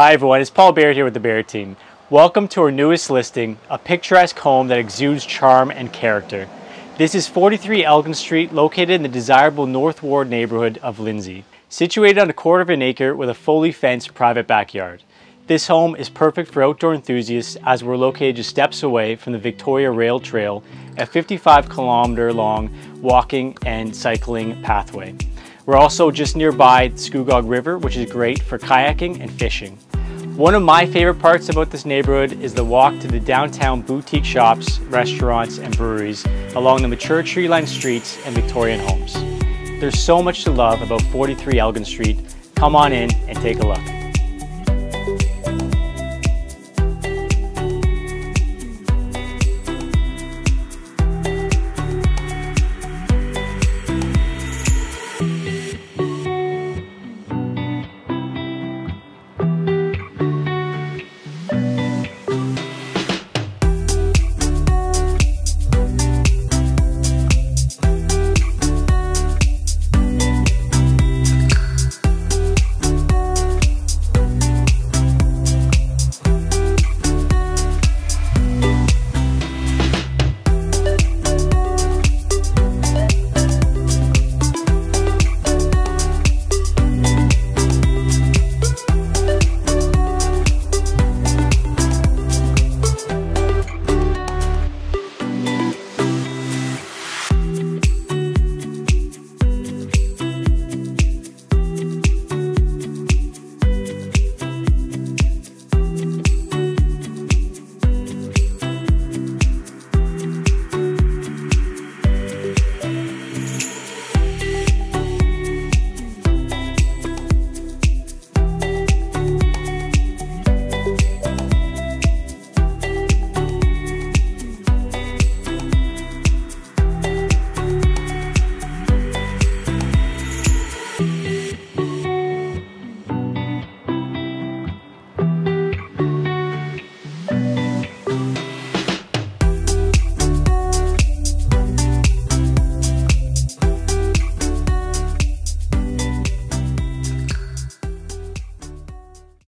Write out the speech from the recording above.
Hi everyone, it's Paul Baird here with the Baird team. Welcome to our newest listing, a picturesque home that exudes charm and character. This is 43 Elgin Street, located in the desirable North Ward neighborhood of Lindsay. Situated on a quarter of an acre with a fully fenced private backyard. This home is perfect for outdoor enthusiasts as we're located just steps away from the Victoria Rail Trail, a 55 kilometer long walking and cycling pathway. We're also just nearby the Scugog River, which is great for kayaking and fishing. One of my favorite parts about this neighborhood is the walk to the downtown boutique shops, restaurants, and breweries along the mature tree-lined streets and Victorian homes. There's so much to love about 43 Elgin Street. Come on in and take a look.